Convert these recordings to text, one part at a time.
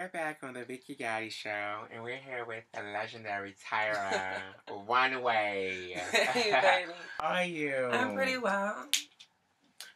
We're back on the Vicky Gotti Show, and we're here with the legendary Tyra One Way. Hey, baby. How are you? I'm pretty well.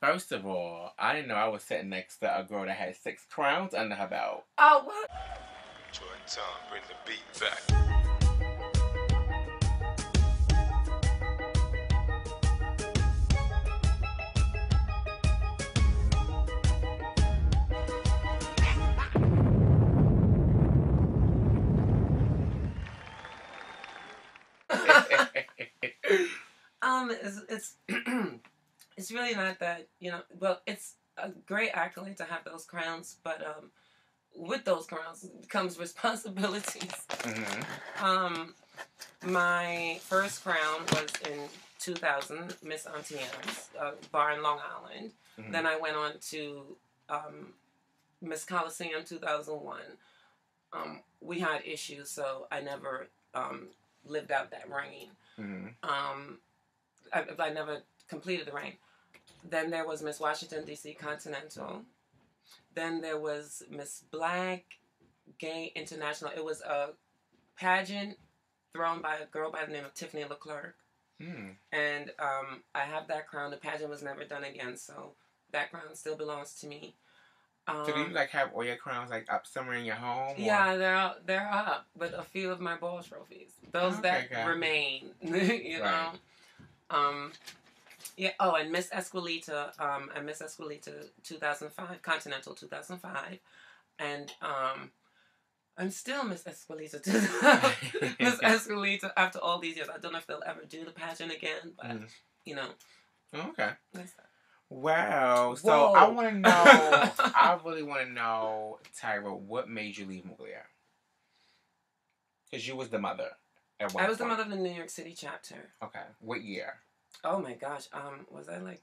First of all, I didn't know I was sitting next to a girl that had six crowns under her belt. Oh, what? Jordan Tom, bring the beat back. Um, it's it's, it's really not that you know. Well, it's a great accolade to have those crowns, but um, with those crowns comes responsibilities. hmm Um, my first crown was in 2000, Miss Auntie Anne's, uh, bar in Long Island. Mhm. Then I went on to um, Miss Coliseum 2001. Um, we had issues, so I never um, lived out that reign. hmm Um, I, I never completed the reign. Then there was Miss Washington D.C. Continental. Then there was Miss Black Gay International. It was a pageant thrown by a girl by the name of Tiffany Leclerc, Mm. and um, I have that crown. The pageant was never done again, so that crown still belongs to me. Um, So do you like have all your crowns like up somewhere in your home? or- yeah, they're up, they're up, but a few of my ball trophies, those Okay, that remain, you know. Um, yeah. Oh, and Miss Escuelita, um, and Miss Escuelita, two thousand five, Continental, two thousand five, and um, I'm still Miss Escuelita, Miss Escuelita. After all these years, I don't know if they'll ever do the pageant again, but Mhm. you know, Okay. Wow. that. So Whoa. I want to know. I really want to know, Tyra, what made you leave Mugler? Because you was the mother. At one I was the mother of the New York City chapter. Okay. What year? Oh my gosh. Um, was I like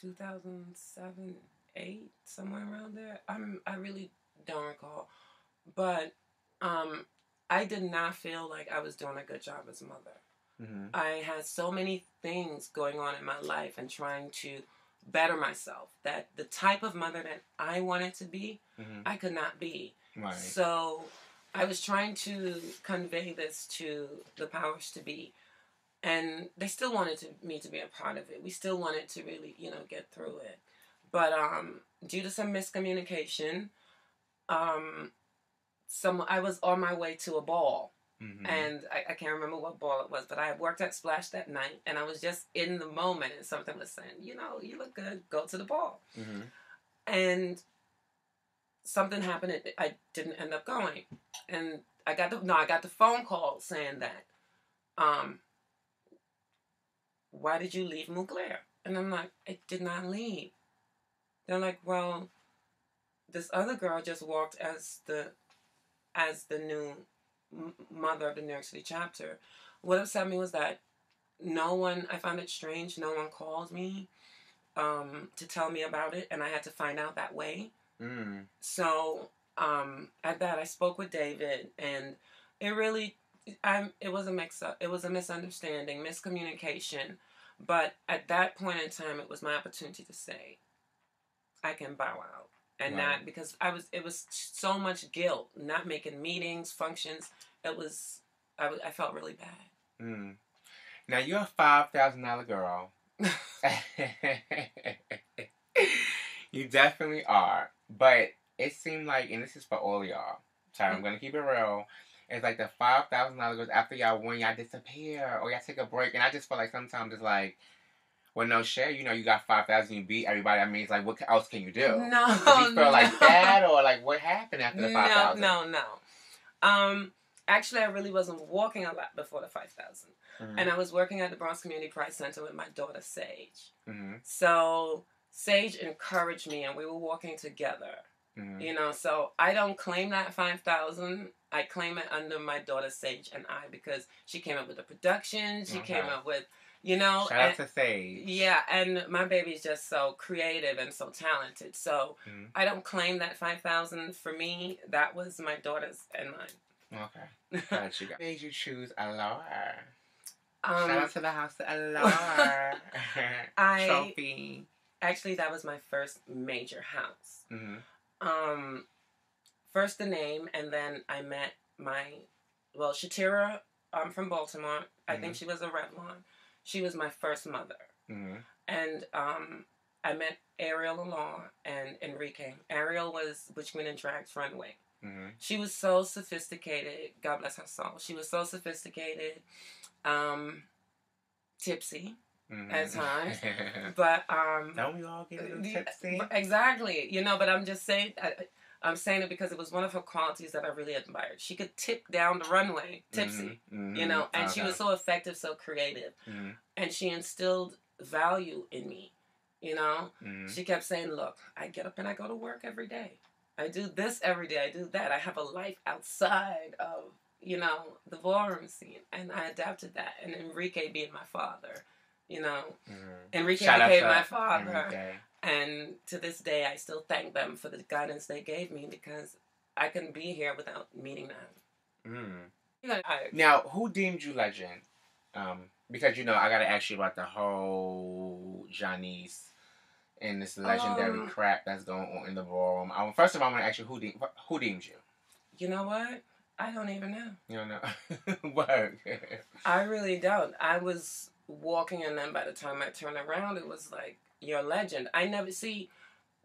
2007, 8, somewhere around there? I'm I really don't recall. But um I did not feel like I was doing a good job as a mother. Mm-hmm. I had so many things going on in my life and trying to better myself that the type of mother that I wanted to be, Mm-hmm. I could not be. Right. So I was trying to convey this to the powers to be. And they still wanted to, me to be a part of it. We still wanted to really, you know, get through it. But um, due to some miscommunication, um, some I was on my way to a ball, mm-hmm. and I, I can't remember what ball it was, but I had worked at Splash that night, and I was just in the moment, and something was saying, you know, you look good, go to the ball mm-hmm. and something happened and I didn't end up going. And I got the no, I got the phone call saying that, um, why did you leave Mugler? And I'm like, I did not leave. They're like, well, this other girl just walked as the as the new mother of the New York City chapter. What upset me was that no one. I found it strange. No one called me um, to tell me about it, and I had to find out that way. Mm. So um, at that, I spoke with David, and it really, I it was a mix up. It was a misunderstanding, miscommunication. But at that point in time, it was my opportunity to say, I can bow out, and Right. not because I was. It was so much guilt, not making meetings, functions. It was. I, I felt really bad. Mm. Now you're a five thousand dollar girl. you definitely are. But it seemed like, and this is for all y'all. Sorry, I'm gonna keep it real. It's like the five thousand dollar goes after y'all win, y'all disappear or y'all take a break, and I just feel like sometimes it's like, well, no shit, you know, you got five thousand, you beat everybody. I mean, it's like, what else can you do? No, Did you feel like no. that, or like what happened after the five No, no, no. Um, actually, I really wasn't walking a lot before the five thousand. Mm-hmm. and I was working at the Bronx Community Pride Center with my daughter Sage. hmm So Sage encouraged me, and we were walking together. hmm You know, so I don't claim that five thousand. I claim it under my daughter Sage and I because she came up with the production. She came up with, you know, Shout out to Sage. yeah, and my baby's just so creative and so talented. So Mhm. I don't claim that five thousand for me. That was my daughter's and mine. Okay. Got you. What made you choose Allure? Um, Shout out to the house to Allure. I- Trophy. Actually, that was my first major house. hmm Um, first the name, and then I met my well, Shatira. I'm from Baltimore. I think she was a Revlon. She was my first mother, hmm and um, I met Ariel Lalong and Enrique. Ariel was Witch Queen and Drag's runway. hmm She was so sophisticated. God bless her soul. She was so sophisticated, um, tipsy, hmm At times. but um, Don't we all get a little tipsy? exactly. You know, but I'm just saying. I, I'm saying it because it was one of her qualities that I really admired. She could tip down the runway, tipsy. Mhm, You know, and she was so effective, so creative, Mhm, and she instilled value in me. You know, mhm. she kept saying, Look, I get up and I go to work every day. I do this every day. I do that. I have a life outside of, you know, the ballroom scene. And I adapted that. And Enrique being my father, you know, Mhm. Enrique Shout out became to my father. Enrique. And to this day, I still thank them for the guidance they gave me because I couldn't be here without meeting them. Mm. You know, I, Now, who deemed you legend? Um, because you know, I gotta ask you about the whole Janice and this legendary Um, crap that's going on in the ballroom. Um, first of all, I want to ask you who deemed who deemed you. you know what? I don't even know. You don't know. Work. I really don't. I was walking, and then by the time I turned around, it was like you're a legend. I never see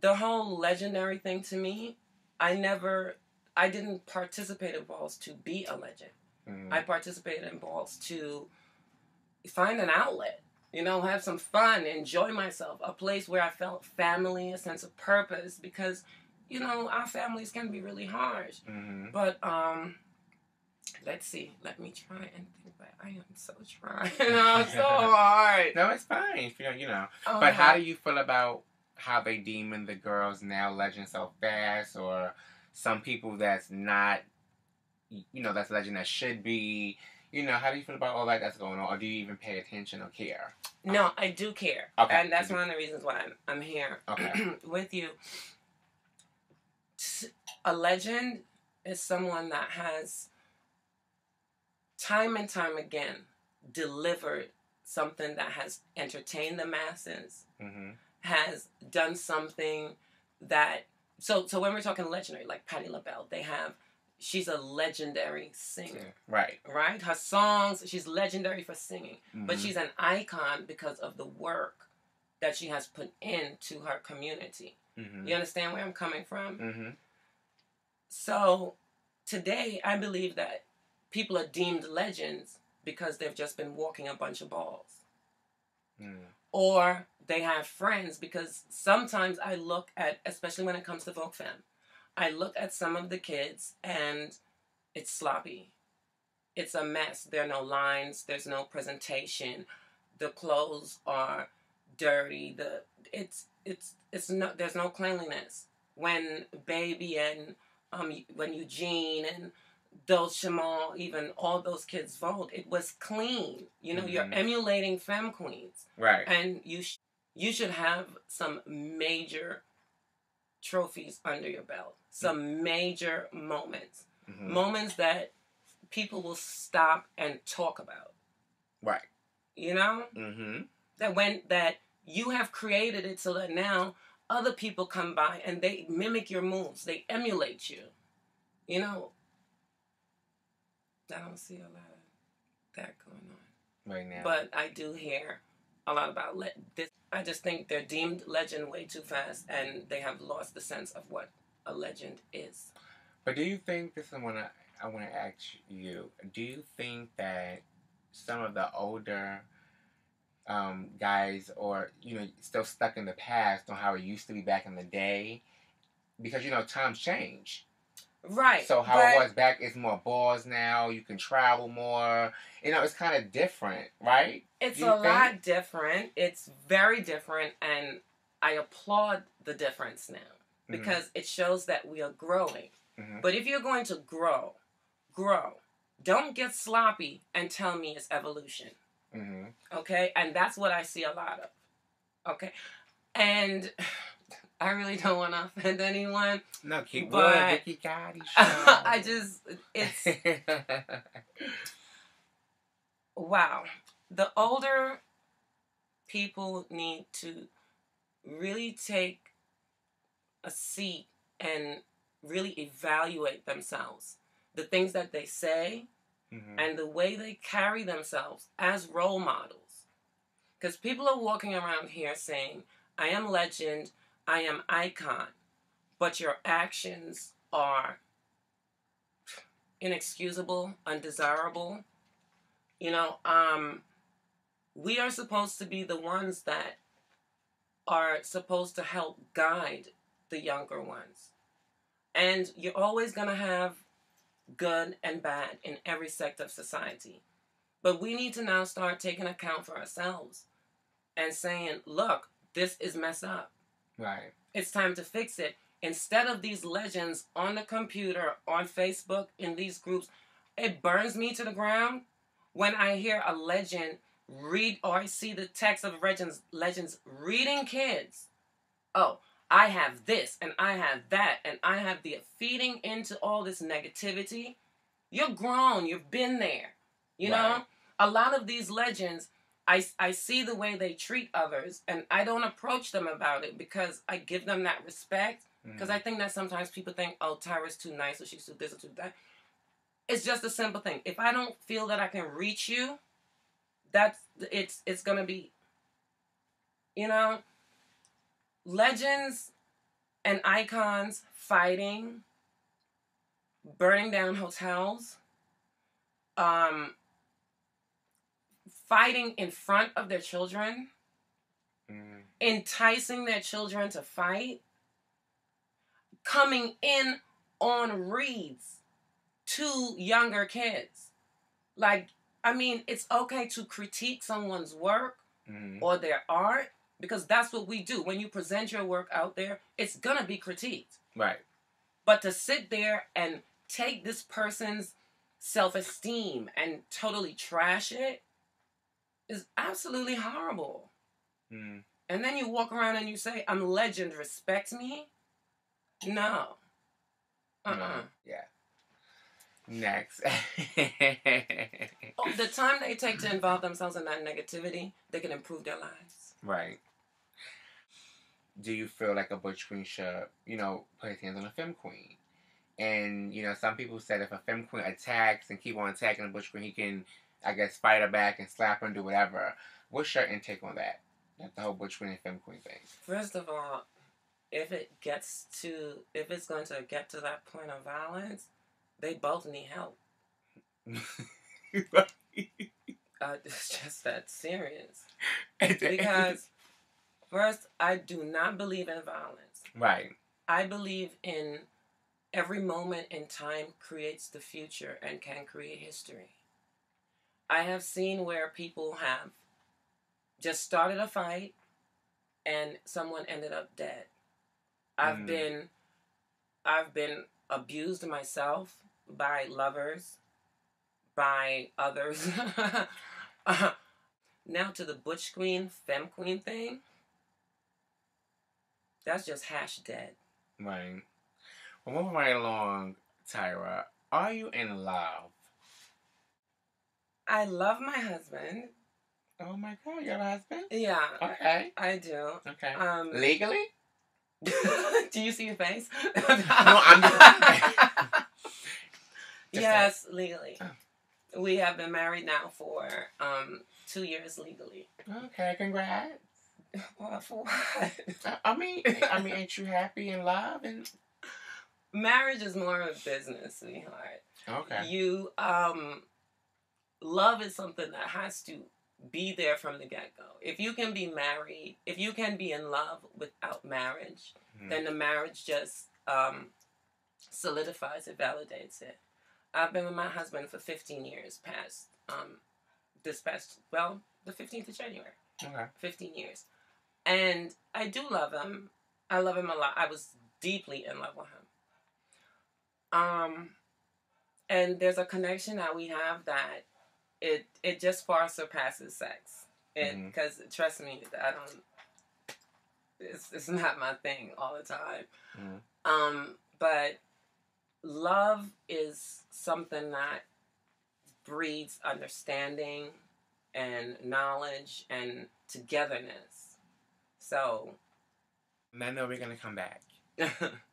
the whole legendary thing to me. I never, I didn't participate in balls to be a legend. Mhm. I participated in balls to find an outlet. You know, have some fun, enjoy myself, a place where I felt family, a sense of purpose, because, you know, our families can be really harsh. Mhm. But um, let's see. Let me try and think. But I am so trying. Oh, I'm so hard. No, it's fine. You know. Oh, But how do you feel about how they deeming the girls now legend so fast, or some people that's not, you know, that's legend that should be. You know, how do you feel about all that that's going on, or do you even pay attention or care? No, I do care. Okay. And that's one of the reasons why I'm, I'm here Okay. with you. A legend is someone that has time and time again delivered something that has entertained the masses, hmm has done something that so so when we're talking legendary, like Patti LaBelle, they have she's a legendary singer. Right. Right? Her songs, she's legendary for singing. But Mhm. she's an icon because of the work that she has put into her community. Mhm. You understand where I'm coming from? Mhm. So today, I believe that people are deemed legends because they've just been walking a bunch of balls. Mhm. Or they have friends because sometimes I look at, especially when it comes to Vogue Femme, I look at some of the kids and it's sloppy. It's a mess. There are no lines, there's no presentation. The clothes are dirty. The it's it's it's no there's no cleanliness. When Baby and um when Eugene and those Shamal, even all those kids vote, it was clean. You know, you're Mhm. emulating femme queens Right. and you sh- you should have some major trophies under your belt some major moments Mhm. moments that people will stop and talk about Right. you know Mm-hmm. that when that you have created it so that now other people come by and they mimic your moves they emulate you you know i don't see a lot of that going on Right now. but I do hear a lot about le- this. I just think they're deemed legend way too fast, and they have lost the sense of what a legend is. But do you think this is what I, I want to ask you? Do you think that some of the older um, guys, or you know, still stuck in the past on how it used to be back in the day? Because you know, times change. Right. So how but it was back is more balls now. You can travel more. You know, it's kind of different, right? It's a you lot different. It's very different, and I applaud the difference now Mhm. because it shows that we are growing. Mhm. But if you're going to grow, grow. Don't get sloppy and tell me it's evolution. hmm okay and that's what i see a lot of okay and i really don't want to offend anyone No, keep going, Vicky Gotti. i just it's wow the older people need to really take a seat and really evaluate themselves, the things that they say, Mhm. and the way they carry themselves as role models. Because people are walking around here saying, I am legend, I am icon, but your actions are inexcusable, undesirable. You know, um, we are supposed to be the ones that are supposed to help guide the younger ones. And you're always going to have good and bad in every sector of society. But we need to now start taking account for ourselves and saying, look, this is messed up. Right. It's time to fix it. Instead of these legends on the computer, on Facebook, in these groups, it burns me to the ground when I hear a legend read or I see the text of legends legends reading kids. Oh, I have this and I have that and I have the feeding into all this negativity. You're grown, you've been there. You know? A lot of these legends I, I see the way they treat others and I don't approach them about it because I give them that respect. Because Mhm. I think that sometimes people think, oh, Tyra's too nice or she's too this or too that. It's just a simple thing. If I don't feel that I can reach you, that's it's it's gonna be you know legends and icons fighting, burning down hotels, um fighting in front of their children Mhm. enticing their children to fight, coming in on reads to younger kids. Like, I mean, it's okay to critique someone's work Mhm. or their art because that's what we do. When you present your work out there, it's gonna be critiqued. Right. But to sit there and take this person's self esteem and totally trash it is absolutely horrible. Mhm. And then you walk around and you say, I'm legend, respect me? No. Uh-uh. No. Yeah. Next. Oh, the time they take to involve themselves in that negativity, they can improve their lives. right. Do you feel like a butch queen should, you know, put his hands on a femme queen? And, you know, some people said if a femme queen attacks and keep on attacking a butch queen, he can, I guess, fight her back and slap her and do whatever. What's your intake on that? Like the whole butch queen and femme queen thing. First of all, if it gets to, if it's going to get to that point of violence, they both need help. Uh, it's just that serious. Because, first, I do not believe in violence. right. I believe in every moment in time creates the future and can create history. I have seen where people have just started a fight and someone ended up dead. I've Mm. been I've been abused myself by lovers, by others. Uh, now to the butch queen, fem queen thing. That's just hash dead. Right. Well, moving right along, Tyra, are you in love? I love my husband. Oh my god, you have a husband? Yeah, Okay. I do. Okay. Um, Legally? do you see your face? No, I'm yes, legally. Oh. We have been married now for um, two years legally. Okay, congrats. Well, for what? I- I mean, I mean, ain't you happy in love? And Marriage is more of a business, sweetheart. okay, You um, love is something that has to be there from the get go. If you can be married, if you can be in love without marriage, Mhm. then the marriage just um, solidifies it, validates it. I've been with my husband for 15 years past um, this past, well, the 15th of January, okay, 15 years. And I do love him. I love him a lot. I was deeply in love with him. Um, and there's a connection that we have that it it just far surpasses sex. Mhm. because trust me, I don't. It's it's not my thing all the time. Mhm. Um, but love is something that breeds understanding and knowledge and togetherness. So And I know we're gonna come back.